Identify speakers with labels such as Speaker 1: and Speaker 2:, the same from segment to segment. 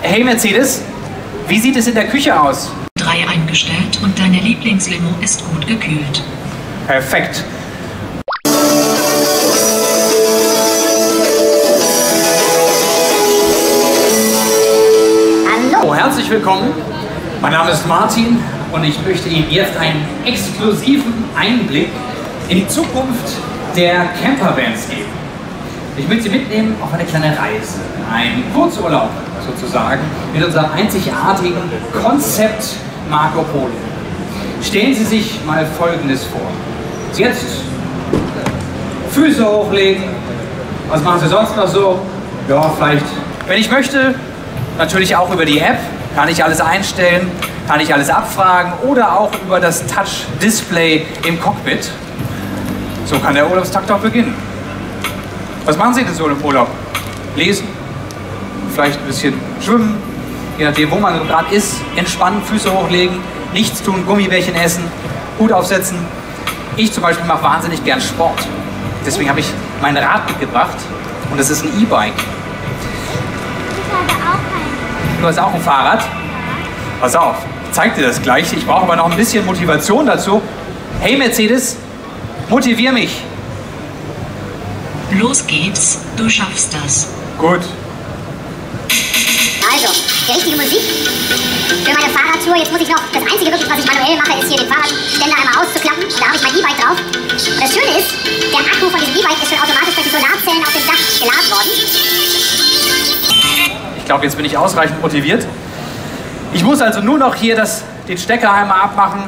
Speaker 1: Hey Mercedes, wie sieht es in der Küche aus?
Speaker 2: 3 eingestellt und deine Lieblingslimo ist gut gekühlt.
Speaker 1: Perfekt. Hallo, herzlich willkommen. Mein Name ist Martin und ich möchte Ihnen jetzt einen exklusiven Einblick in die Zukunft der Campervans geben. Ich möchte Sie mitnehmen auf eine kleine Reise, einen Kurzurlaub sozusagen, mit unserem einzigartigen Konzept Marco Polo. Stellen Sie sich mal Folgendes vor. Jetzt Füße hochlegen. Was machen Sie sonst noch so? Ja, vielleicht, wenn ich möchte, natürlich auch über die App, kann ich alles einstellen, kann ich alles abfragen oder auch über das Touch-Display im Cockpit. So kann der Urlaubstag doch beginnen. Was machen Sie denn so im Urlaub? Lesen, vielleicht ein bisschen schwimmen, je nachdem, wo man gerade ist, entspannen, Füße hochlegen, nichts tun, Gummibärchen essen, Hut aufsetzen. Ich zum Beispiel mache wahnsinnig gern Sport. Deswegen habe ich mein Rad mitgebracht und das ist ein E-Bike. Du hast auch ein Fahrrad? Pass auf, ich zeig dir das gleich. Ich brauche aber noch ein bisschen Motivation dazu. Hey Mercedes, motivier mich.
Speaker 2: Los geht's, du schaffst das.
Speaker 1: Gut.
Speaker 3: Die richtige Musik für meine Fahrradtour. Jetzt muss ich noch, das Einzige wirklich, was ich manuell mache, ist hier den Fahrradständer einmal auszuklappen. Und da habe ich mein E-Bike drauf. Und das Schöne ist, der Akku von diesem E-Bike ist schon automatisch durch die Solarzellen auf dem Dach geladen worden.
Speaker 1: Ich glaube, jetzt bin ich ausreichend motiviert. Ich muss also nur noch hier das, den Stecker einmal abmachen,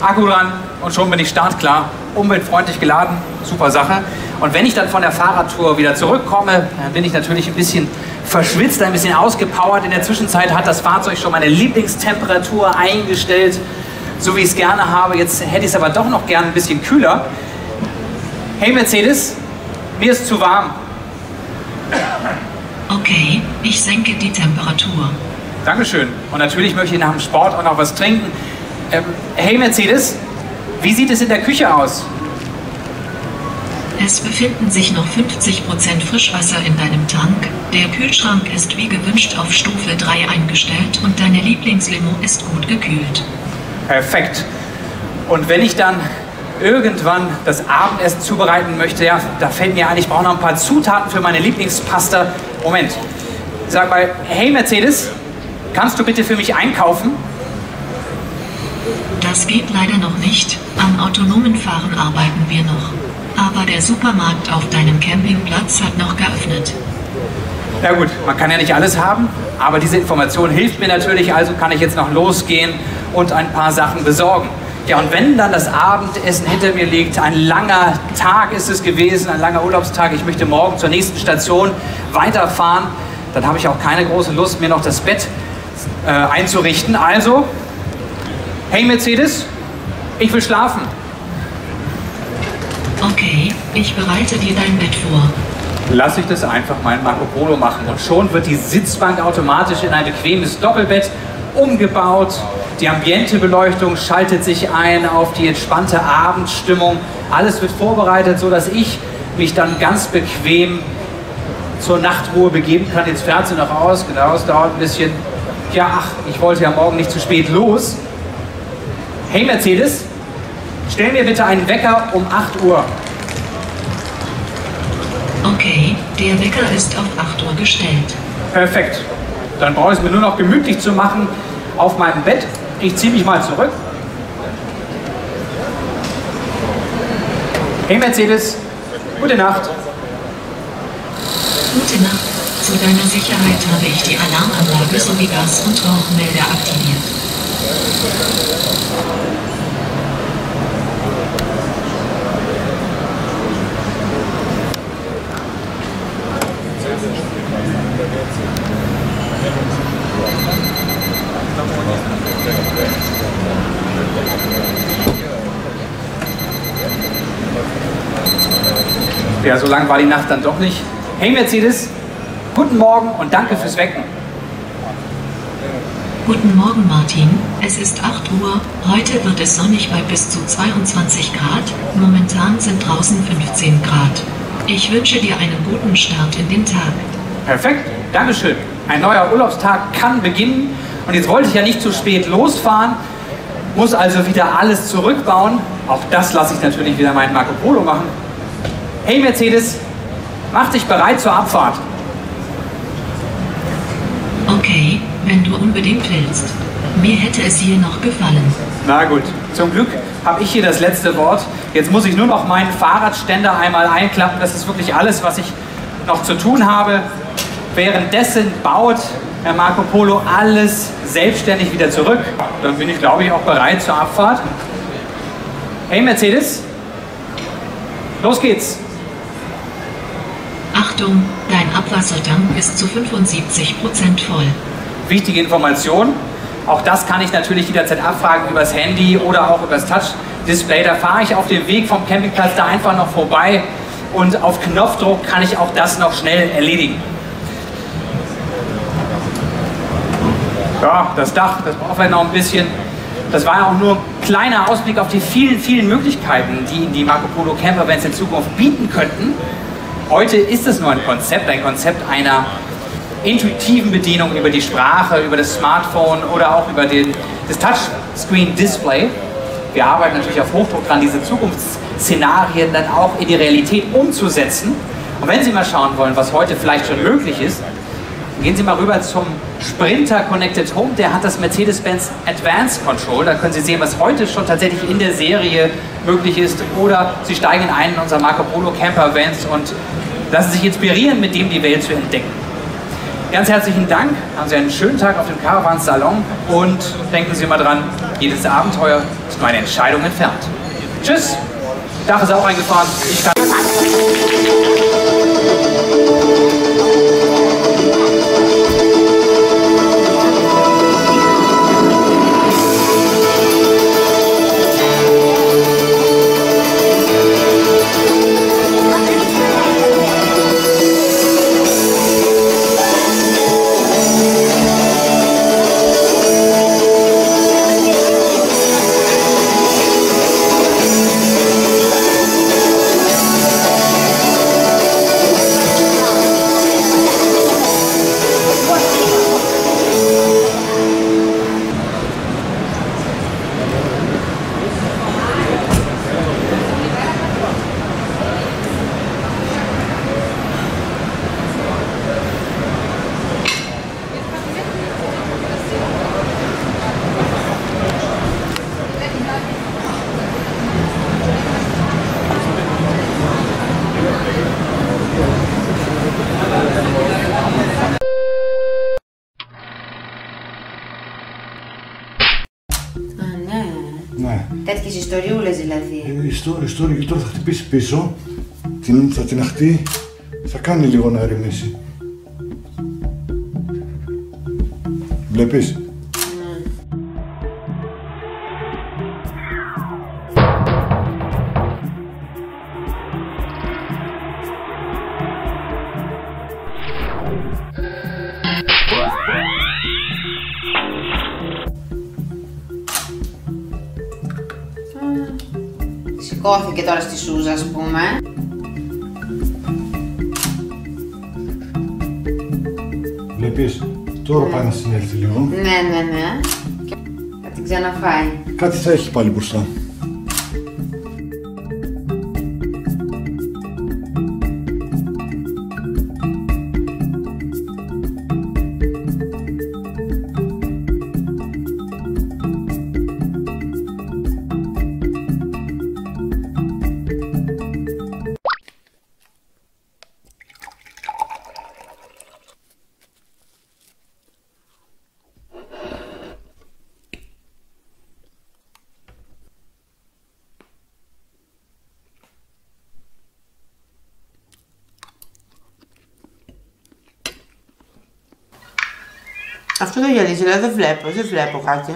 Speaker 1: Akku dran und schon bin ich startklar. Umweltfreundlich geladen, super Sache. Und wenn ich dann von der Fahrradtour wieder zurückkomme, dann bin ich natürlich ein bisschen verschwitzt, ein bisschen ausgepowert. In der Zwischenzeit hat das Fahrzeug schon meine Lieblingstemperatur eingestellt, so wie ich es gerne habe. Jetzt hätte ich es aber doch noch gern ein bisschen kühler. Hey Mercedes, mir ist zu warm.
Speaker 2: Okay, ich senke die Temperatur.
Speaker 1: Dankeschön. Und natürlich möchte ich nach dem Sport auch noch was trinken. Ähm, hey Mercedes, wie sieht es in der Küche aus?
Speaker 2: Es befinden sich noch 50% Frischwasser in deinem Tank. Der Kühlschrank ist wie gewünscht auf Stufe 3 eingestellt und deine Lieblingslimo ist gut gekühlt.
Speaker 1: Perfekt. Und wenn ich dann irgendwann das Abendessen zubereiten möchte, ja, da fällt mir ein, ich brauche noch ein paar Zutaten für meine Lieblingspasta. Moment. Sag mal, hey Mercedes, kannst du bitte für mich einkaufen?
Speaker 2: Das geht leider noch nicht. Am autonomen Fahren arbeiten wir noch. Aber der Supermarkt auf deinem Campingplatz hat noch geöffnet.
Speaker 1: Ja gut, man kann ja nicht alles haben, aber diese Information hilft mir natürlich, also kann ich jetzt noch losgehen und ein paar Sachen besorgen. Ja, und wenn dann das Abendessen hinter mir liegt, ein langer Tag ist es gewesen, ein langer Urlaubstag, ich möchte morgen zur nächsten Station weiterfahren, dann habe ich auch keine große Lust, mir noch das Bett äh, einzurichten. Also, hey Mercedes, ich will schlafen.
Speaker 2: Okay, ich bereite dir dein Bett vor.
Speaker 1: Lass ich das einfach mal in Marco Polo machen und schon wird die Sitzbank automatisch in ein bequemes Doppelbett umgebaut. Die Ambientebeleuchtung schaltet sich ein auf die entspannte Abendstimmung. Alles wird vorbereitet, so dass ich mich dann ganz bequem zur Nachtruhe begeben kann. Jetzt fährt sie noch aus, genau, es dauert ein bisschen. Ja, ach, ich wollte ja morgen nicht zu spät los. Hey Mercedes, stell mir bitte einen Wecker um 8 Uhr.
Speaker 2: Okay, der Wecker ist auf 8 Uhr gestellt.
Speaker 1: Perfekt. Dann brauche ich es mir nur noch gemütlich zu machen auf meinem Bett. Ich ziehe mich mal zurück. Hey Mercedes, gute Nacht.
Speaker 2: Gute Nacht. Zu deiner Sicherheit habe ich die Alarmanlage sowie Gas- und Rauchmelder aktiviert.
Speaker 1: Ja, so lang war die Nacht dann doch nicht. Hey Mercedes, guten Morgen und danke fürs Wecken.
Speaker 2: Guten Morgen, Martin. Es ist 8 Uhr. Heute wird es sonnig bei bis zu 22 Grad. Momentan sind draußen 15 Grad. Ich wünsche dir einen guten Start in den Tag.
Speaker 1: Perfekt, Dankeschön. Ein neuer Urlaubstag kann beginnen und jetzt wollte ich ja nicht zu spät losfahren, muss also wieder alles zurückbauen. Auch das lasse ich natürlich wieder meinen Marco Polo machen. Hey Mercedes, mach dich bereit zur Abfahrt.
Speaker 2: Okay, wenn du unbedingt willst. Mir hätte es hier noch gefallen.
Speaker 1: Na gut, zum Glück habe ich hier das letzte Wort. Jetzt muss ich nur noch meinen Fahrradständer einmal einklappen. Das ist wirklich alles, was ich noch zu tun habe. Währenddessen baut Herr Marco Polo alles selbstständig wieder zurück. Dann bin ich, glaube ich, auch bereit zur Abfahrt. Hey Mercedes, los geht's.
Speaker 2: Achtung, dein Abwassertank ist zu 75% voll.
Speaker 1: Wichtige Information. Auch das kann ich natürlich jederzeit abfragen übers Handy oder auch übers Touch-Display. Da fahre ich auf dem Weg vom Campingplatz da einfach noch vorbei und auf Knopfdruck kann ich auch das noch schnell erledigen. Ja, das Dach, das braucht vielleicht noch ein bisschen. Das war ja auch nur ein kleiner Ausblick auf die vielen, vielen Möglichkeiten, die die Marco Polo Camper Vans in Zukunft bieten könnten. Heute ist es nur ein Konzept, ein Konzept einer intuitiven Bedienung über die Sprache, über das Smartphone oder auch über den, das Touchscreen-Display. Wir arbeiten natürlich auf Hochdruck dran, diese Zukunftsszenarien dann auch in die Realität umzusetzen. Und wenn Sie mal schauen wollen, was heute vielleicht schon möglich ist, gehen Sie mal rüber zum Sprinter Connected Home. Der hat das Mercedes-Benz Advanced Control. Da können Sie sehen, was heute schon tatsächlich in der Serie möglich ist. Oder Sie steigen in einen unserer Marco Polo Camper Vans und lassen sich inspirieren, mit dem die Welt zu entdecken. Ganz herzlichen Dank. Haben Sie einen schönen Tag auf dem Caravan Salon und denken Sie immer dran, jedes Abenteuer ist nur eine Entscheidung entfernt. Tschüss. Dach ist auch eingefahren. Ich kann
Speaker 4: δηλαδή.
Speaker 5: Η ιστορία, ιστορία και τώρα θα χτυπήσει πίσω, την, θα την αχτεί, θα κάνει λίγο να ερεμήσει. Βλέπεις;
Speaker 4: Σηκώθηκε τώρα στη Σούζα, ας πούμε.
Speaker 5: Βλέπεις. Τώρα πάει να συνέλθει λίγο.
Speaker 4: Ναι, ναι, ναι. Και θα την ξαναφάει.
Speaker 5: Κάτι θα έχει πάλι μπροστά.
Speaker 4: Αυτό δεν γυαλίζει, δηλαδή δεν βλέπω, δεν βλέπω κάτι.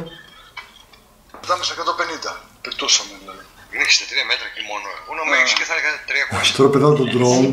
Speaker 5: Πάμε σε 150. Πετούσαμε δηλαδή.
Speaker 6: Είναι 63 μέτρα και μόνο. Εγώ νόμιζα και θα έλεγα 300.
Speaker 5: Τώρα πετάω τον drone